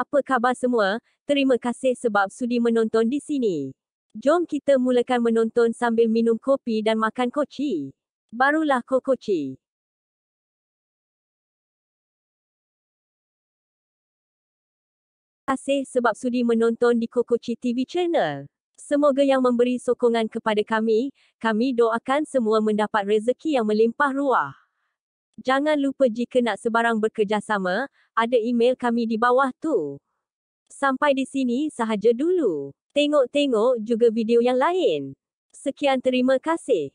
Apa khabar semua? Terima kasih sebab sudi menonton di sini. Jom kita mulakan menonton sambil minum kopi dan makan koci. Barulah kokoci. kasih sebab sudi menonton di Kokoci TV Channel. Semoga yang memberi sokongan kepada kami, kami doakan semua mendapat rezeki yang melimpah ruah. Jangan lupa jika nak sebarang bekerjasama, ada email kami di bawah tu. Sampai di sini sahaja dulu. Tengok-tengok juga video yang lain. Sekian terima kasih.